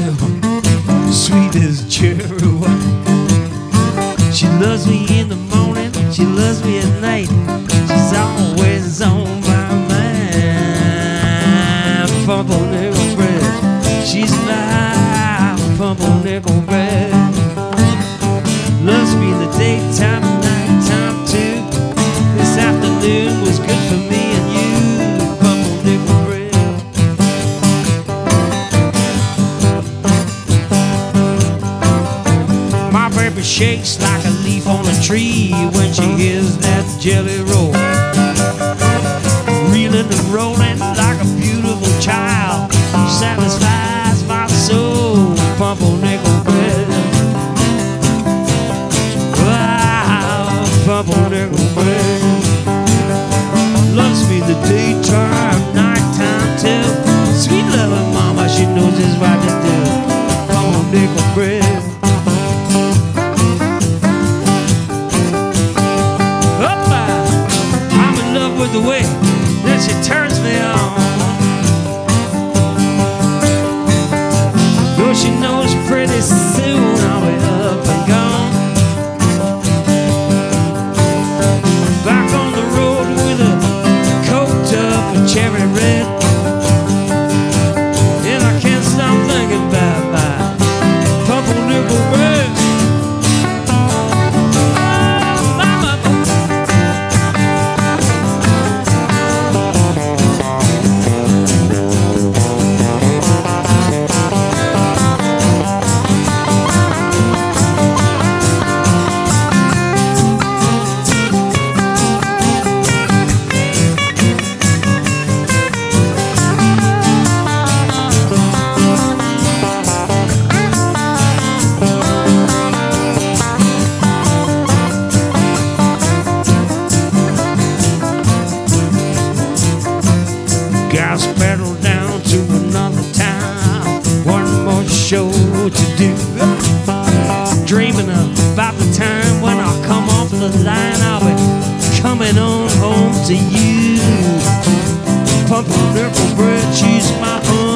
them sweet as cherry wine. She loves me in the morning, she loves me at night. She's always on my mind. Pumpernickel bread, she's my pump nickel bread. Baby shakes like a leaf on a tree when she hears that jelly roll. Reeling and rolling like a beautiful child. Satisfies my soul. Pumpernickel bread. Wow, pumpernickel bread. Loves me the daytime, nighttime too. Sweet loving mama, she knows just what to do. to you. Pumpernickel bread, she's my own.